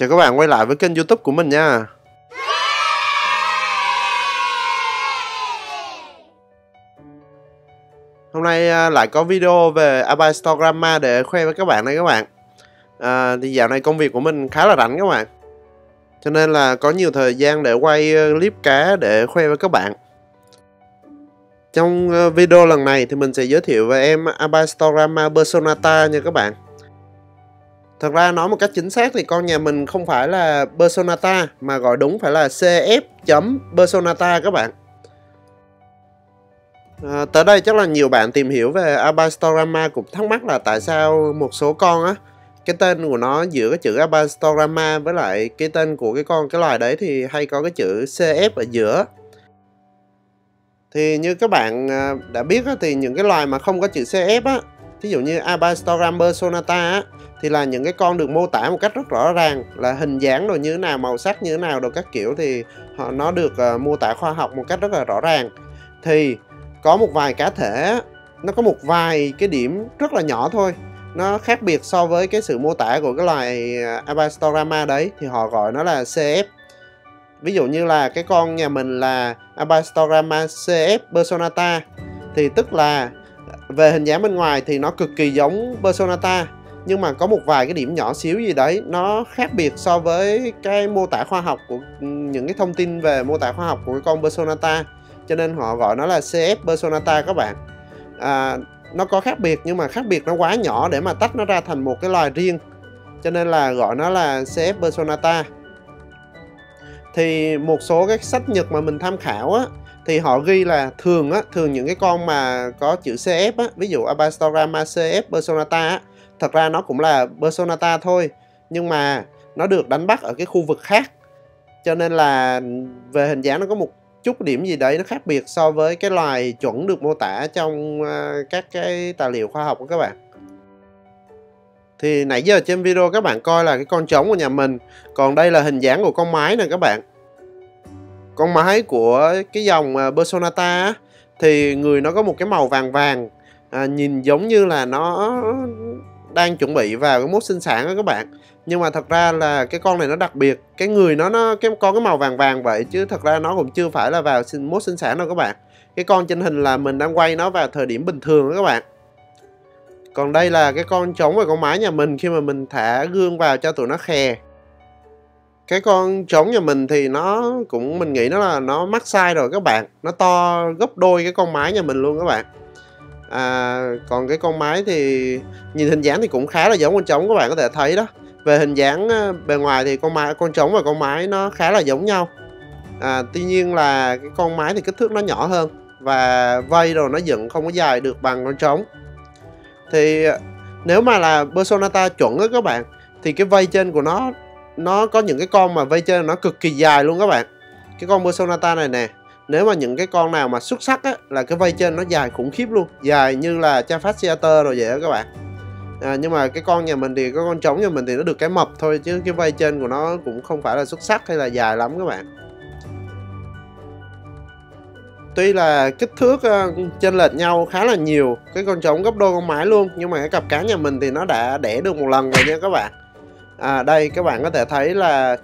Chào các bạn quay lại với kênh youtube của mình nha. Hôm nay à, lại có video về Abai để khoe với các bạn đây các bạn. À, Thì dạo này công việc của mình khá là rảnh các bạn. Cho nên là có nhiều thời gian để quay à, clip cá để khoe với các bạn. Trong à, video lần này thì mình sẽ giới thiệu về em Abai Stogramma Personata nha các bạn. Thật ra nói một cách chính xác thì con nhà mình không phải là Personata mà gọi đúng phải là cf.personata các bạn. À, tới đây chắc là nhiều bạn tìm hiểu về Abastorama cũng thắc mắc là tại sao một số con á cái tên của nó giữa cái chữ Abastorama với lại cái tên của cái con cái loài đấy thì hay có cái chữ CF ở giữa. Thì như các bạn à, đã biết á, thì những cái loài mà không có chữ CF á, thí dụ như Abastorama sonata á, thì là những cái con được mô tả một cách rất rõ ràng là hình dáng rồi như thế nào màu sắc như thế nào đồ các kiểu thì họ nó được uh, mô tả khoa học một cách rất là rõ ràng. Thì có một vài cá thể nó có một vài cái điểm rất là nhỏ thôi. Nó khác biệt so với cái sự mô tả của cái loài ờ, Abastorama đấy thì họ gọi nó là CF ví dụ như là cái con nhà mình là Abastorama CF Personata thì tức là ờ, về hình dáng bên ngoài thì nó cực kỳ giống Personata nhưng mà có một vài cái điểm nhỏ xíu gì đấy nó khác biệt so với cái mô tả khoa học của ừ, những cái thông tin về mô tả khoa học của cái con Personata cho nên họ gọi nó là CF Personata các bạn. À, nó có khác biệt nhưng mà khác biệt nó quá nhỏ để mà tách nó ra thành một cái loài riêng. Cho nên là gọi nó là CF Personata thì một số cái sách nhật mà mình tham khảo á thì họ ghi là thường á thường những cái con mà có chữ CF á ví dụ Abastorama CF Personata á thật ra nó cũng là Personata thôi nhưng mà nó được đánh bắt ở cái khu vực khác. Cho nên là về hình dáng nó có một chút điểm gì đấy nó khác biệt so với cái loài chuẩn được mô tả trong ờ, các cái tài liệu khoa học của các bạn. Thì nãy giờ trên video các bạn coi là cái con trống của nhà mình còn đây là hình dáng của con mái nè các bạn. Con mái của cái dòng ờ, Personata thì người nó có một cái màu vàng vàng à, nhìn giống như là nó đang chuẩn bị vào cái mốt sinh sản đó các bạn. Nhưng mà thật ra là cái con này nó đặc biệt cái người nó nó cái con cái màu vàng vàng vậy chứ thật ra nó cũng chưa phải là vào sinh, mốt sinh sản đâu các bạn. Cái con trên hình là mình đang quay nó vào thời điểm bình thường đó các bạn. Còn đây là cái con trống và con mái nhà mình khi mà mình thả gương vào cho tụi nó khè. Cái con trống nhà mình thì nó cũng mình nghĩ nó là nó mắc sai rồi các bạn. Nó to gấp đôi cái con mái nhà mình luôn các bạn à, còn cái con máy thì nhìn hình dáng thì cũng khá là giống con trống các bạn có thể thấy đó. Về hình dáng ờ, bề ngoài thì con máy con trống và con máy nó khá là giống nhau. À, tuy nhiên là cái con máy thì kích thước nó nhỏ hơn và vây rồi nó dựng không có dài được bằng con trống. Thì ờ, nếu mà là Personata chuẩn á các bạn thì cái vây trên của nó nó có những cái con mà vây trên nó cực kỳ dài luôn các bạn. Cái con Personata này nè nếu mà những cái con nào mà xuất sắc á là cái vây trên nó dài khủng khiếp luôn. Dài như là cha phát seater rồi vậy đó các bạn. À, nhưng mà cái con nhà mình thì cái con trống nhà mình thì nó được cái mập thôi chứ cái vây trên của nó cũng không phải là xuất sắc hay là dài lắm các bạn. Tuy là kích thước uh, chênh lệch nhau khá là nhiều cái con trống gấp đôi con mái luôn nhưng mà cái cặp cá nhà mình thì nó đã đẻ được một lần rồi nha các bạn. À đây các bạn có thể thấy là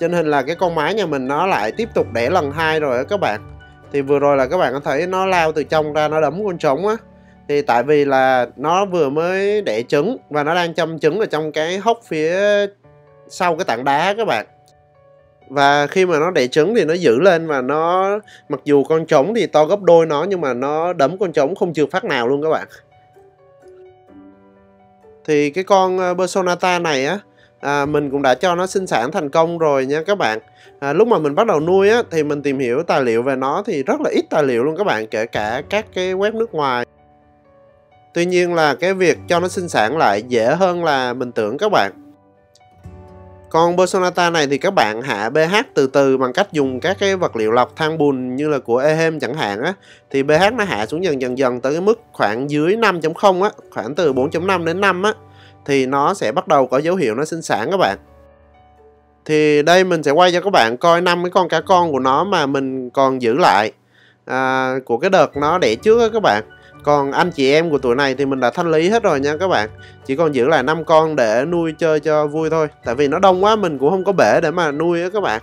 trên hình là cái con mái nhà mình nó lại tiếp tục đẻ lần hai rồi đó các bạn thì vừa rồi là các bạn có thấy nó lao từ trong ra, nó đấm con trống á. Thì tại vì là nó vừa mới đẻ trứng và nó đang châm trứng ở trong cái hốc phía sau cái tảng đá các bạn. Và khi mà nó đẻ trứng thì nó giữ lên và nó, mặc dù con trống thì to gấp đôi nó nhưng mà nó đấm con trống không trượt phát nào luôn các bạn. Thì cái con ờ, Personata này á à, mình cũng đã cho nó sinh sản thành công rồi nha các bạn. À, lúc mà mình bắt đầu nuôi á thì mình tìm hiểu tài liệu về nó thì rất là ít tài liệu luôn các bạn kể cả các cái web nước ngoài. Tuy nhiên là cái việc cho nó sinh sản lại dễ hơn là mình tưởng các bạn. Con Personata này thì các bạn hạ pH từ từ bằng cách dùng các cái vật liệu lọc than bùn như là của Ehem chẳng hạn á thì pH nó hạ xuống dần dần dần tới cái mức khoảng dưới 5.0 á, khoảng từ 4.5 đến 5 á thì nó sẽ bắt đầu có dấu hiệu nó sinh sản các bạn. Thì đây mình sẽ quay cho các bạn coi năm cái con cá con của nó mà mình còn giữ lại à, của cái đợt nó đẻ trước á các bạn. Còn anh chị em của tuổi này thì mình đã thanh lý hết rồi nha các bạn. Chỉ còn giữ lại năm con để nuôi chơi cho vui thôi. Tại vì nó đông quá mình cũng không có bể để mà nuôi á các bạn.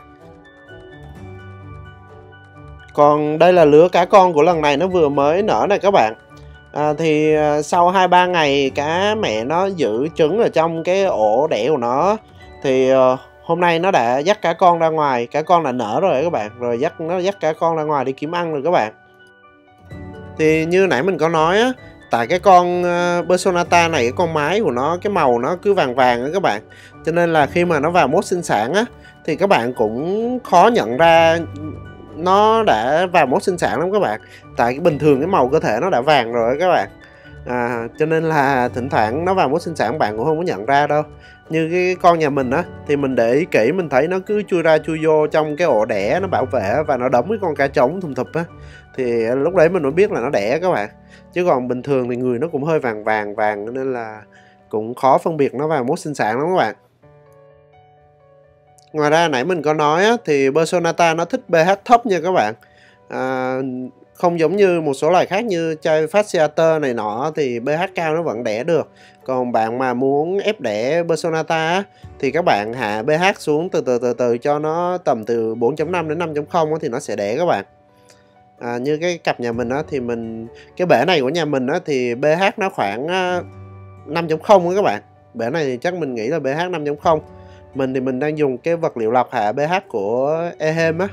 Còn đây là lứa cá con của lần này nó vừa mới nở này các bạn à, thì à, sau hai ba ngày cá mẹ nó giữ trứng ở trong cái ổ đẻ của nó thì ờ, hôm nay nó đã dắt cả con ra ngoài cả con đã nở rồi các bạn rồi dắt nó dắt cả con ra ngoài đi kiếm ăn rồi các bạn. Thì như nãy mình có nói á tại cái con ờ, Personata này cái con mái của nó cái màu nó cứ vàng vàng á các bạn. Cho nên là khi mà nó vào mốt sinh sản á thì các bạn cũng khó nhận ra nó đã vào mốt sinh sản lắm các bạn. Tại cái bình thường cái màu cơ thể nó đã vàng rồi các bạn. À, cho nên là thỉnh thoảng nó vào mốt sinh sản bạn cũng không có nhận ra đâu. Như cái con nhà mình á thì mình để ý kỹ mình thấy nó cứ chui ra chui vô trong cái ổ đẻ nó bảo vệ và nó đóng cái con cá trống thùng thụp á. Thì lúc đấy mình mới biết là nó đẻ các bạn. Chứ còn bình thường thì người nó cũng hơi vàng vàng vàng nên là cũng khó phân biệt nó vào mốt sinh sản lắm các bạn ngoài ra nãy mình có nói á, thì Personata nó thích pH thấp nha các bạn. À, không giống như một số loài khác như chai Fasciator này nọ thì pH cao nó vẫn đẻ được. Còn bạn mà muốn ép đẻ Personata thì các bạn hạ pH xuống từ từ từ từ cho nó tầm từ 4.5 đến 5.0 thì nó sẽ đẻ các bạn. À, như cái cặp nhà mình á thì mình cái bể này của nhà mình á thì pH nó khoảng à, 5.0 các bạn. Bể này thì chắc mình nghĩ là pH 5.0 mình thì mình đang dùng cái vật liệu lọc hạ pH của Ehem á.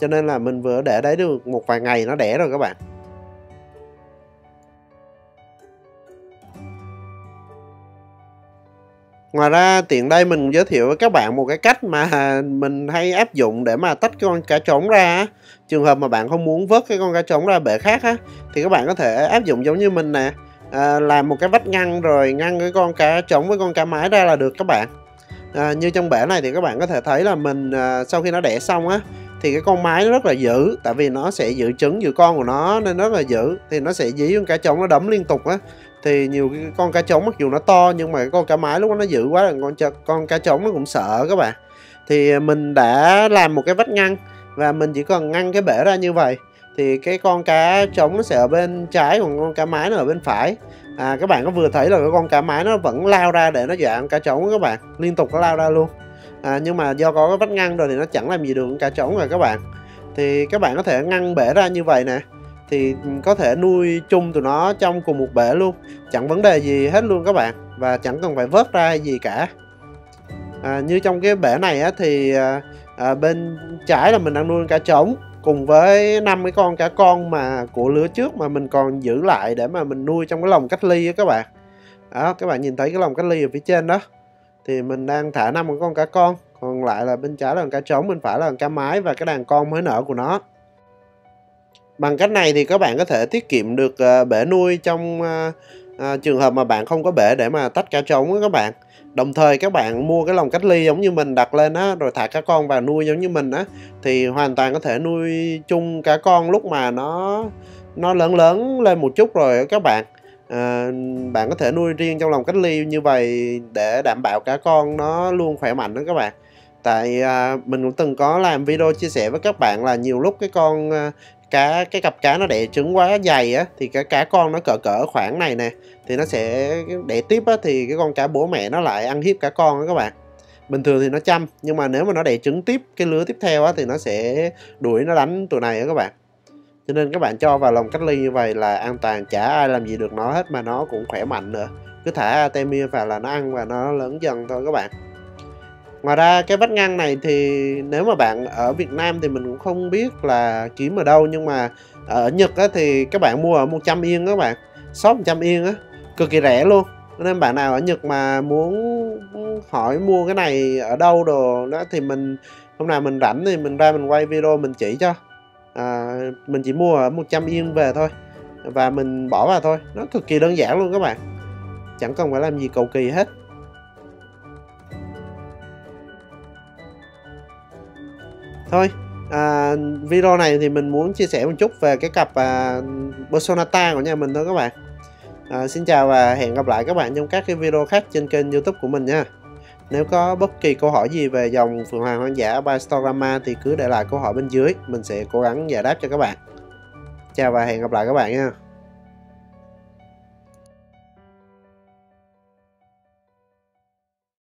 Cho nên là mình vừa để đấy được một vài ngày nó đẻ rồi các bạn. Ngoài ra tiện đây mình giới thiệu với các bạn một cái cách mà mình hay áp dụng để mà tách con cá trống ra Trường hợp mà bạn không muốn vớt cái con cá trống ra bể khác á thì các bạn có thể áp dụng giống như mình nè. À, làm một cái vách ngăn rồi ngăn cái con cá trống với con cá mái ra là được các bạn à, như trong bể này thì các bạn có thể thấy là mình à, sau khi nó đẻ xong á thì cái con mái nó rất là dữ tại vì nó sẽ giữ trứng giữ con của nó nên rất là dữ thì nó sẽ dí con cá trống nó đấm liên tục á. Thì nhiều cái con cá trống mặc dù nó to nhưng mà cái con cá mái lúc đó nó dữ quá là con con cá trống nó cũng sợ các bạn. Thì mình đã làm một cái vách ngăn và mình chỉ cần ngăn cái bể ra như vậy thì cái con cá trống nó sẽ ở bên trái còn con cá mái nó ở bên phải à, các bạn có vừa thấy là cái con cá mái nó vẫn lao ra để nó dọa con cá trống các bạn. Liên tục nó lao ra luôn. À, nhưng mà do có cái vách ngăn rồi thì nó chẳng làm gì được con cá trống rồi các bạn. Thì các bạn có thể ngăn bể ra như vậy nè. Thì ừ, có thể nuôi chung tụi nó trong cùng một bể luôn. Chẳng vấn đề gì hết luôn các bạn. Và chẳng cần phải vớt ra hay gì cả. À, như trong cái bể này á, thì à, à, bên trái là mình đang nuôi cá trống cùng với năm cái con cá con mà, của lứa trước mà mình còn giữ lại để mà mình nuôi trong cái lồng cách ly á các bạn. Đó, các bạn nhìn thấy cái lồng cách ly ở phía trên đó. Thì mình đang thả năm con cá con, còn lại là bên trái là con cá trống, bên phải là con cá mái và cái đàn con mới nở của nó. Bằng cách này thì các bạn có thể tiết kiệm được ờ, bể nuôi trong ờ, à, trường hợp mà bạn không có bể để mà tách cá trống đó các bạn. Đồng thời các bạn mua cái lồng cách ly giống như mình đặt lên á rồi thả cá con vào nuôi giống như mình á thì hoàn toàn có thể nuôi chung cá con lúc mà nó nó lớn lớn lên một chút rồi các bạn. À, bạn có thể nuôi riêng trong lồng cách ly như vậy để đảm bảo cá con nó luôn khỏe mạnh đó các bạn. Tại à, mình cũng từng có làm video chia sẻ với các bạn là nhiều lúc cái con à, cá, cái cặp cá nó đẻ trứng quá dày á, thì cái cá con nó cỡ cỡ khoảng này nè, thì nó sẽ đẻ tiếp á, thì cái con cá bố mẹ nó lại ăn hiếp cá con á các bạn. Bình thường thì nó chăm, nhưng mà nếu mà nó đẻ trứng tiếp, cái lứa tiếp theo á, thì nó sẽ đuổi nó đánh tụi này á các bạn. Cho nên các bạn cho vào lồng cách ly như vậy là an toàn, chả ai làm gì được nó hết mà nó cũng khỏe mạnh nữa. Cứ thả Artemia vào là nó ăn và nó lớn dần thôi các bạn ngoài ra cái vách ngăn này thì nếu mà bạn ở Việt Nam thì mình cũng không biết là kiếm ở đâu nhưng mà ở Nhật á, thì các bạn mua ở 100 yên các bạn shop 100 yên á cực kỳ rẻ luôn. Nên bạn nào ở Nhật mà muốn hỏi mua cái này ở đâu đồ đó thì mình hôm nào mình rảnh thì mình ra mình quay video mình chỉ cho. À, mình chỉ mua ở 100 yên về thôi và mình bỏ vào thôi. Nó cực kỳ đơn giản luôn các bạn chẳng cần phải làm gì cầu kỳ hết. Thôi à, video này thì mình muốn chia sẻ một chút về cái cặp à, Personata của nhà mình thôi các bạn. À, xin chào và hẹn gặp lại các bạn trong các cái video khác trên kênh youtube của mình nha. Nếu có bất kỳ câu hỏi gì về dòng Phượng Hoàng Hoang dã Bystorama thì cứ để lại câu hỏi bên dưới mình sẽ cố gắng giải đáp cho các bạn. Chào và hẹn gặp lại các bạn nha.